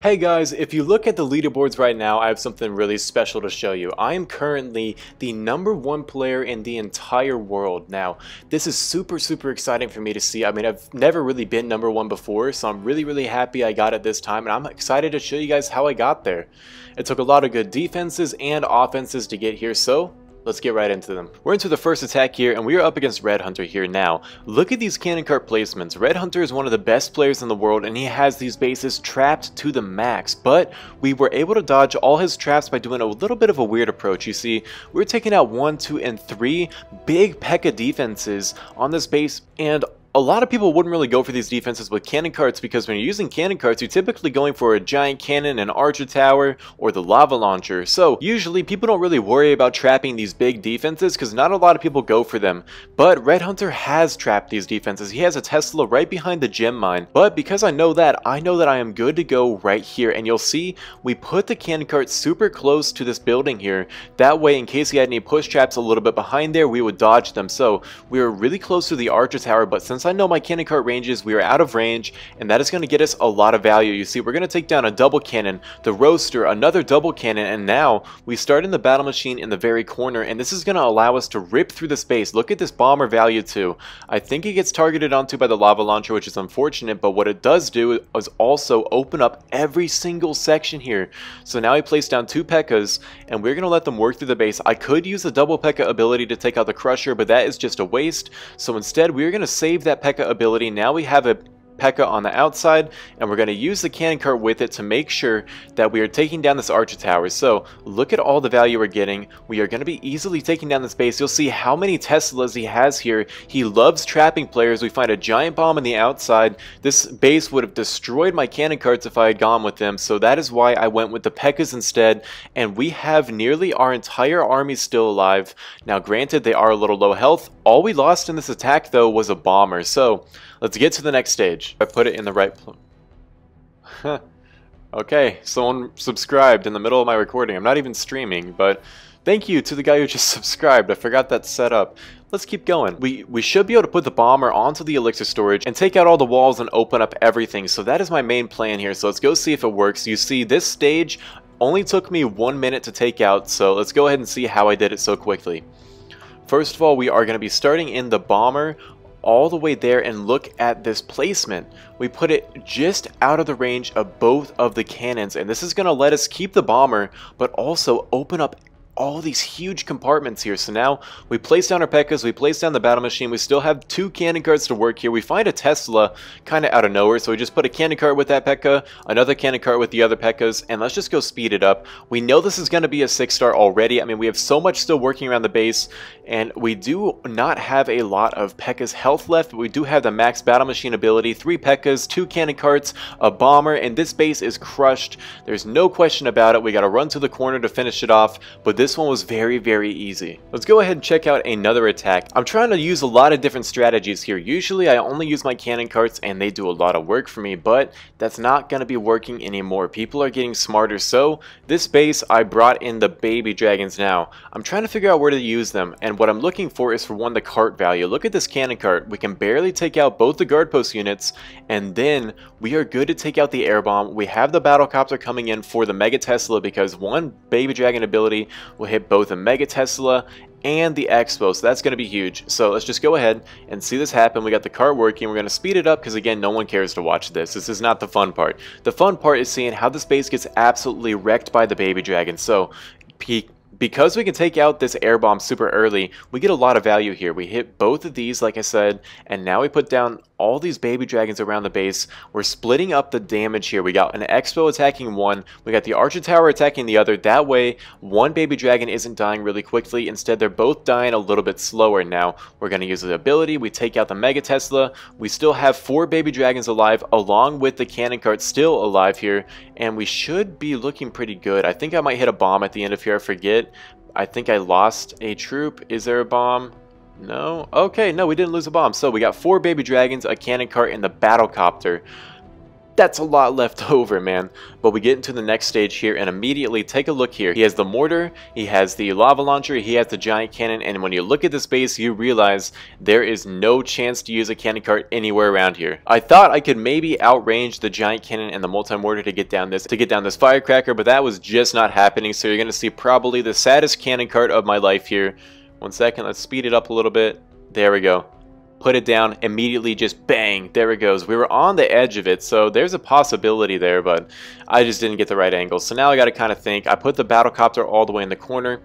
Hey guys, if you look at the leaderboards right now, I have something really special to show you. I am currently the number one player in the entire world. Now, this is super, super exciting for me to see. I mean, I've never really been number one before, so I'm really, really happy I got it this time, and I'm excited to show you guys how I got there. It took a lot of good defenses and offenses to get here, so Let's get right into them. We're into the first attack here, and we are up against Red Hunter here now. Look at these cannon cart placements. Red Hunter is one of the best players in the world, and he has these bases trapped to the max, but we were able to dodge all his traps by doing a little bit of a weird approach. You see, we are taking out one, two, and three big P.E.K.K.A defenses on this base, and a lot of people wouldn't really go for these defenses with cannon carts because when you're using cannon carts, you're typically going for a giant cannon, an archer tower, or the lava launcher. So usually people don't really worry about trapping these big defenses because not a lot of people go for them. But Red Hunter has trapped these defenses. He has a Tesla right behind the gem mine. But because I know that, I know that I am good to go right here. And you'll see we put the cannon cart super close to this building here. That way, in case he had any push traps a little bit behind there, we would dodge them. So we were really close to the archer tower, but since I know my cannon cart ranges, we are out of range, and that is going to get us a lot of value. You see, we're going to take down a double cannon, the roaster, another double cannon, and now we start in the battle machine in the very corner, and this is going to allow us to rip through the space. Look at this bomber value too. I think it gets targeted onto by the lava launcher, which is unfortunate, but what it does do is also open up every single section here. So now we place down two P.E.K.K.A.s, and we're going to let them work through the base. I could use the double P.E.K.K.A. ability to take out the crusher, but that is just a waste. So instead, we're going to save that P.E.K.K.A ability. Now we have a P.E.K.K.A on the outside, and we're going to use the cannon cart with it to make sure that we are taking down this archer tower. So look at all the value we're getting. We are going to be easily taking down this base. You'll see how many Teslas he has here. He loves trapping players. We find a giant bomb on the outside. This base would have destroyed my cannon carts if I had gone with them, so that is why I went with the P.E.K.K.As instead, and we have nearly our entire army still alive. Now granted, they are a little low health. All we lost in this attack, though, was a bomber. So let's get to the next stage. I put it in the right place. okay, someone subscribed in the middle of my recording. I'm not even streaming, but thank you to the guy who just subscribed. I forgot that set up. Let's keep going. We, we should be able to put the bomber onto the elixir storage and take out all the walls and open up everything. So that is my main plan here. So let's go see if it works. You see, this stage only took me one minute to take out. So let's go ahead and see how I did it so quickly. First of all, we are going to be starting in the bomber all the way there and look at this placement. We put it just out of the range of both of the cannons and this is going to let us keep the bomber but also open up all these huge compartments here. So now we place down our P.E.K.K.A.s, we place down the battle machine, we still have two cannon carts to work here. We find a Tesla kind of out of nowhere, so we just put a cannon cart with that P.E.K.K.A., another cannon cart with the other P.E.K.K.A.s, and let's just go speed it up. We know this is going to be a six star already. I mean, we have so much still working around the base, and we do not have a lot of P.E.K.K.A's health left, but we do have the max battle machine ability, three P.E.K.K.As, two cannon carts, a bomber, and this base is crushed. There's no question about it. We got to run to the corner to finish it off, but this one was very, very easy. Let's go ahead and check out another attack. I'm trying to use a lot of different strategies here. Usually I only use my cannon carts and they do a lot of work for me, but that's not going to be working anymore. People are getting smarter, so this base I brought in the baby dragons now. I'm trying to figure out where to use them, and what I'm looking for is for one the cart value. Look at this cannon cart. We can barely take out both the guard post units, and then we are good to take out the air bomb. We have the battle copter coming in for the Mega Tesla because one baby dragon ability will hit both both a Mega Tesla and the X-Bow, so that's going to be huge. So let's just go ahead and see this happen. We got the car working. We're going to speed it up because, again, no one cares to watch this. This is not the fun part. The fun part is seeing how the space gets absolutely wrecked by the Baby Dragon. So peak because we can take out this air bomb super early, we get a lot of value here. We hit both of these, like I said, and now we put down all these baby dragons around the base. We're splitting up the damage here. We got an X-Bow attacking one. We got the Archer Tower attacking the other. That way, one baby dragon isn't dying really quickly. Instead, they're both dying a little bit slower. Now, we're going to use the ability. We take out the Mega Tesla. We still have four baby dragons alive, along with the cannon cart still alive here. And we should be looking pretty good. I think I might hit a bomb at the end of here. I forget. I think I lost a troop. Is there a bomb? No? Okay, no, we didn't lose a bomb. So we got four baby dragons, a cannon cart, and the battle copter. That's a lot left over, man. But we get into the next stage here and immediately take a look here. He has the mortar, he has the lava launcher, he has the giant cannon, and when you look at this base, you realize there is no chance to use a cannon cart anywhere around here. I thought I could maybe outrange the giant cannon and the multi-mortar to get down this to get down this firecracker, but that was just not happening, so you're to see probably the saddest cannon cart of my life here. One second, let's speed it up a little bit. There we go put it down, immediately just bang, there it goes. We were on the edge of it, so there's a possibility there, but I just didn't get the right angle. So now I got to kind of think. I put the battlecopter all the way in the corner.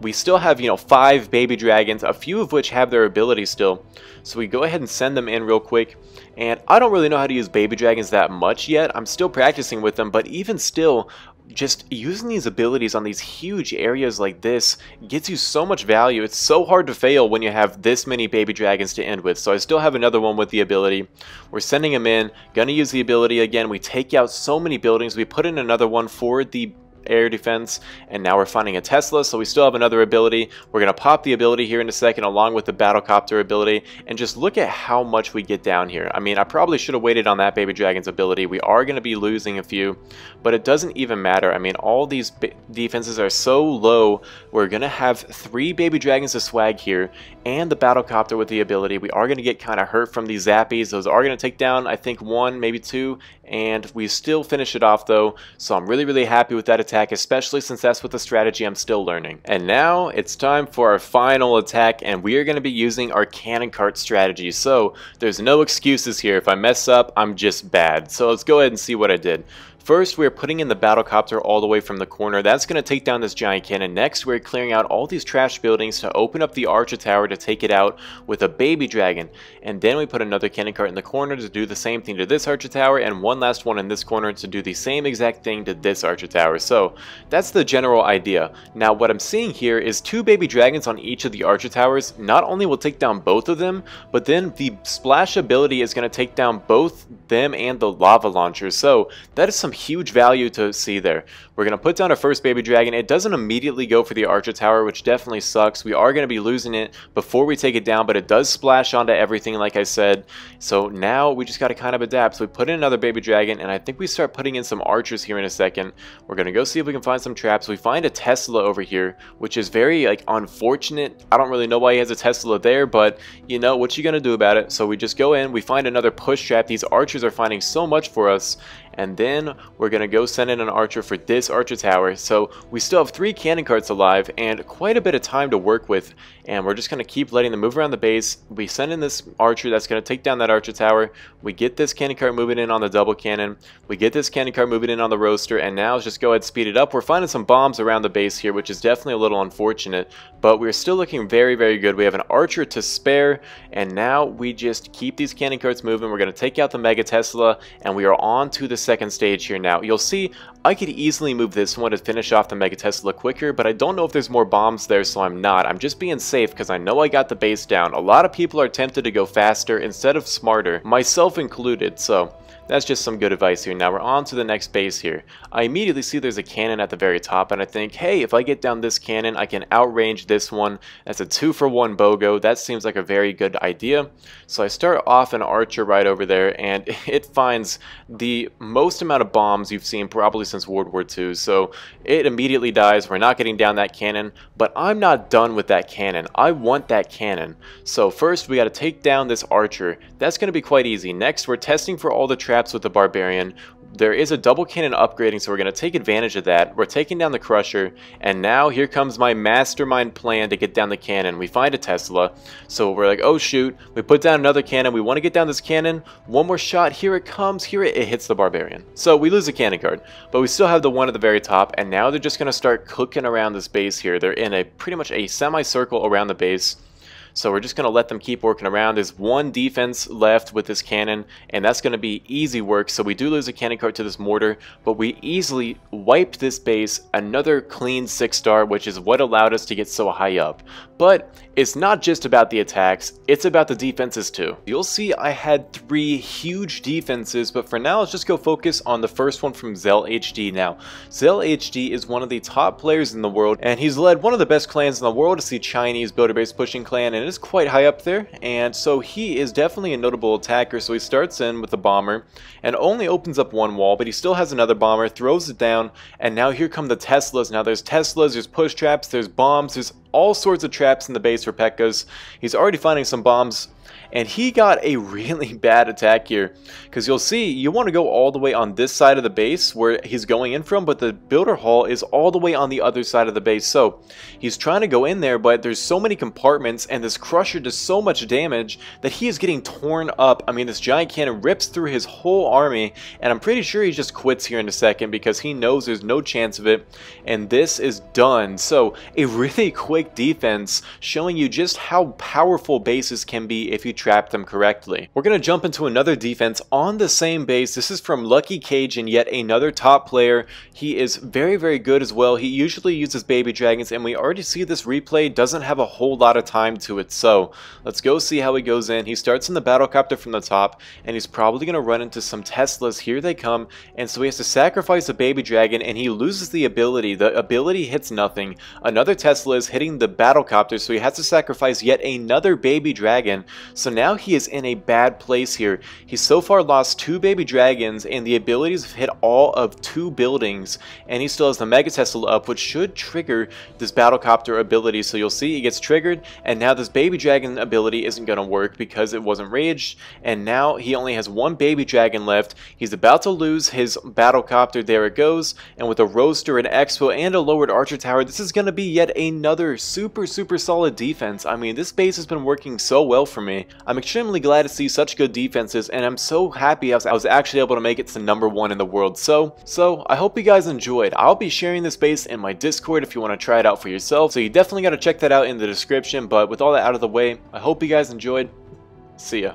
We still have, you know, five baby dragons, a few of which have their abilities still. So we go ahead and send them in real quick. And I don't really know how to use baby dragons that much yet. I'm still practicing with them, but even still, just using these abilities on these huge areas like this gets you so much value. It's so hard to fail when you have this many baby dragons to end with. So I still have another one with the ability. We're sending him in, gonna use the ability again. We take out so many buildings. We put in another one for the air defense, and now we're finding a Tesla, so we still have another ability. We're going to pop the ability here in a second along with the Battlecopter ability, and just look at how much we get down here. I mean, I probably should have waited on that Baby Dragon's ability. We are going to be losing a few, but it doesn't even matter. I mean, all these defenses are so low, we're going to have three Baby Dragons to swag here, and the Battlecopter with the ability. We are going to get kind of hurt from these Zappies. Those are going to take down, I think, one, maybe two, and we still finish it off though, so I'm really, really happy with that attack, especially since that's with the strategy I'm still learning. And now it's time for our final attack, and we are going to be using our cannon cart strategy, so there's no excuses here. If I mess up, I'm just bad. So let's go ahead and see what I did. First, we're putting in the battlecopter all the way from the corner. That's going to take down this giant cannon. Next, we're clearing out all these trash buildings to open up the Archer Tower to take it out with a baby dragon. And then we put another cannon cart in the corner to do the same thing to this Archer Tower, and one last one in this corner to do the same exact thing to this Archer Tower. So, that's the general idea. Now, what I'm seeing here is two baby dragons on each of the Archer Towers. Not only will take down both of them, but then the splash ability is going to take down both them and the lava launcher. So, that is some huge value to see there. We're going to put down our first baby dragon. It doesn't immediately go for the archer tower, which definitely sucks. We are going to be losing it before we take it down, but it does splash onto everything, like I said. So now we just got to kind of adapt. So we put in another baby dragon, and I think we start putting in some archers here in a second. We're going to go see if we can find some traps. We find a Tesla over here, which is very like unfortunate. I don't really know why he has a Tesla there, but you know, what you going to do about it? So we just go in, we find another push trap. These archers are finding so much for us, and then we're going to go send in an archer for this archer tower. So we still have three cannon carts alive and quite a bit of time to work with. And we're just going to keep letting them move around the base. We send in this archer that's going to take down that archer tower. We get this cannon cart moving in on the double cannon. We get this cannon cart moving in on the roaster. And now let's just go ahead and speed it up. We're finding some bombs around the base here, which is definitely a little unfortunate. But we're still looking very, very good. We have an archer to spare. And now we just keep these cannon carts moving. We're going to take out the Mega Tesla. And we are on to the second stage here now. You'll see I could easily move this one to finish off the Mega Tesla quicker, but I don't know if there's more bombs there, so I'm not. I'm just being safe because I know I got the base down. A lot of people are tempted to go faster instead of smarter, myself included, so that's just some good advice here. Now we're on to the next base here. I immediately see there's a cannon at the very top and I think, hey, if I get down this cannon, I can outrange this one. That's a two for one BOGO. That seems like a very good idea. So I start off an archer right over there and it finds the most amount of bombs you've seen probably since World War II. So it immediately dies. We're not getting down that cannon, but I'm not done with that cannon. I want that cannon. So first we got to take down this archer. That's going to be quite easy. Next, we're testing for all the traps with the Barbarian. There is a double cannon upgrading, so we're going to take advantage of that. We're taking down the Crusher, and now here comes my mastermind plan to get down the cannon. We find a Tesla, so we're like, oh shoot, we put down another cannon. We want to get down this cannon. One more shot. Here it comes. Here it, it hits the Barbarian. So we lose a cannon cart, but we still have the one at the very top, and now they're just going to start cooking around this base here. They're in a pretty much a semicircle around the base. So we're just going to let them keep working around. There's one defense left with this cannon, and that's going to be easy work. So we do lose a cannon cart to this mortar, but we easily wipe this base, another clean 6-star, which is what allowed us to get so high up. But it's not just about the attacks, it's about the defenses too. You'll see I had three huge defenses, but for now let's just go focus on the first one from Zell HD now. Zell HD is one of the top players in the world, and he's led one of the best clans in the world. It's the Chinese builder base pushing clan, and is quite high up there, and so he is definitely a notable attacker, so he starts in with the bomber, and only opens up one wall, but he still has another bomber, throws it down, and now here come the Teslas. Now there's Teslas, there's push traps, there's bombs, there's all sorts of traps in the base for P.E.K.K.A.s. He's already finding some bombs and he got a really bad attack here because you'll see you want to go all the way on this side of the base where he's going in from but the builder hall is all the way on the other side of the base so he's trying to go in there but there's so many compartments and this crusher does so much damage that he is getting torn up I mean this giant cannon rips through his whole army and I'm pretty sure he just quits here in a second because he knows there's no chance of it and this is done so a really quick defense showing you just how powerful bases can be if you trap them correctly. We're going to jump into another defense on the same base. This is from Lucky Cage and yet another top player. He is very, very good as well. He usually uses baby dragons and we already see this replay doesn't have a whole lot of time to it. So let's go see how he goes in. He starts in the battle battlecopter from the top and he's probably going to run into some Teslas. Here they come. And so he has to sacrifice a baby dragon and he loses the ability. The ability hits nothing. Another Tesla is hitting the battlecopter so he has to sacrifice yet another baby dragon. So now he is in a bad place here. He's so far lost two baby dragons and the abilities have hit all of two buildings and he still has the Mega Tesla up which should trigger this Battlecopter ability. So you'll see it gets triggered and now this baby dragon ability isn't going to work because it wasn't raged and now he only has one baby dragon left. He's about to lose his Battlecopter. There it goes and with a Roaster, an X-Bow, and a lowered Archer Tower this is going to be yet another super super solid defense. I mean this base has been working so well for me. I'm extremely glad to see such good defenses, and I'm so happy I was, I was actually able to make it to number one in the world. So, so I hope you guys enjoyed. I'll be sharing this base in my Discord if you want to try it out for yourself. So you definitely got to check that out in the description. But with all that out of the way, I hope you guys enjoyed. See ya.